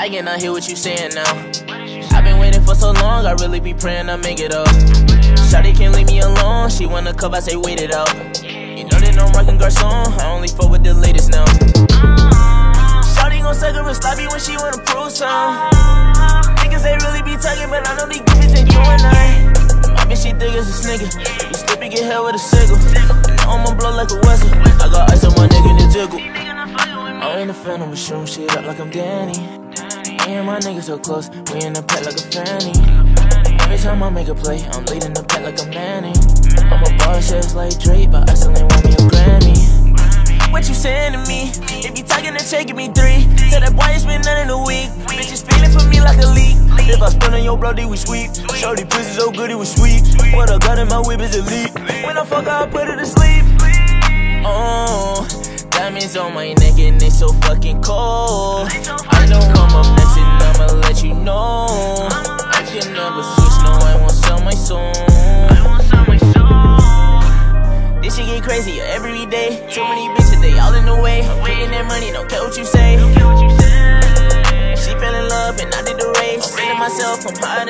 I cannot hear what you saying now. I've been waiting for so long, I really be praying I make it up. Shawty can't leave me alone, she wanna cup, I say wait it out. You know that I'm rockin' garçon, I only fuck with the latest now. Shawty gon' suck her and sloppy when she wanna prove some. Niggas they really be talking, but I know these bitches ain't doing nothing. My bitch she thick as a snicker, you slip and get held with a sickle. I'ma blow like a whistle, I got ice on my nigga in the jiggle. I ain't a the of we shooting shit up like I'm Danny. Me and my niggas so close, we in the pet like a fanny. Every time I make a play, I'm leading the pet like a Manny. I'm a boss just like Drake, but I still ain't want me a Grammy. What you saying to me? If you talking check, give me three. Tell that boy it's been none in a week. Bitches feeling for me like a leak. If I spin on your bloody, we sweet. Shorty pussy so good, it was sweet. What I got in my whip is elite. When I fuck, I put her to sleep. Oh. Diamonds on my neck and they so fucking cold. Won't sell my soul. This shit get crazy every day. Too many bitches, they all in the way. I'm getting that money, don't care what you say. She fell in love and I did the race. Feeling myself, I'm high